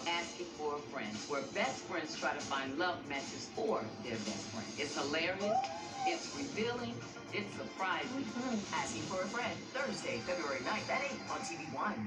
called Asking for a Friend, where best friends try to find love matches for their best friend. It's hilarious, it's revealing, it's surprising. Asking for a friend, Thursday, February 9th at 8 on TV1.